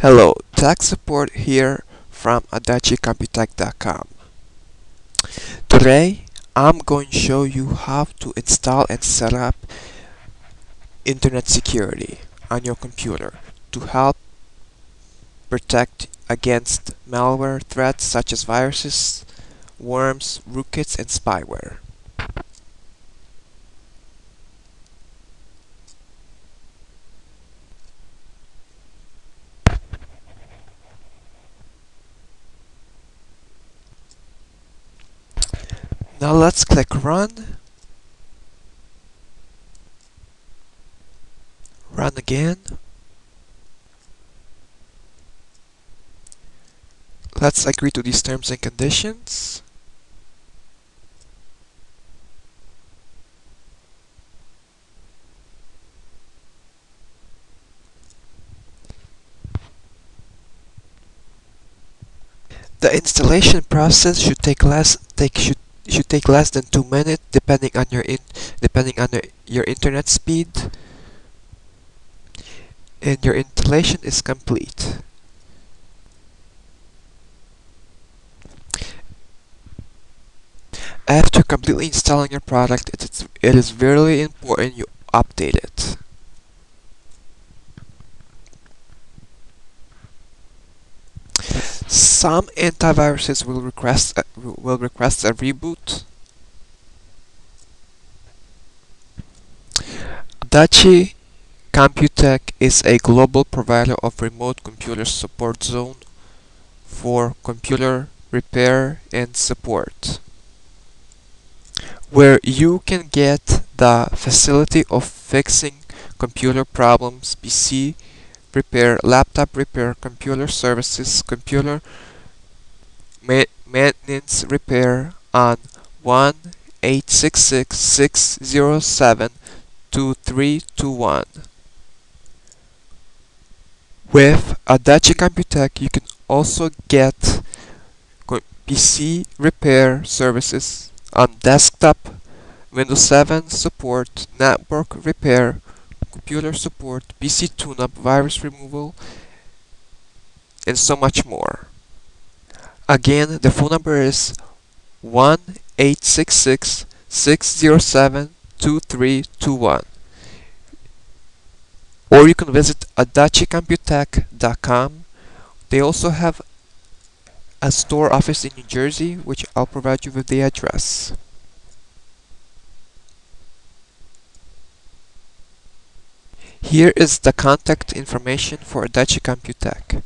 Hello, tech support here from AdachiComputech.com. Today, I'm going to show you how to install and set up internet security on your computer to help protect against malware threats such as viruses, worms, rootkits, and spyware. Now let's click run. Run again. Let's agree to these terms and conditions. The installation process should take less take should should take less than two minutes depending on your in depending on your internet speed and your installation is complete. After completely installing your product, it is, it is very important you update it. Some antiviruses will request a, will request a reboot. Adachi Computech is a global provider of remote computer support zone for computer repair and support where you can get the facility of fixing computer problems, PC repair, laptop repair, computer services, computer ma maintenance repair on 1 866 607 2321. With Adachi Computech, you can also get PC repair services on desktop, Windows 7 support, network repair, computer support, PC tune-up, virus removal, and so much more. Again, the phone number is 1-866-607-2321 or you can visit adachicomputech.com. They also have a store office in New Jersey, which I'll provide you with the address. Here is the contact information for Adachi Computech.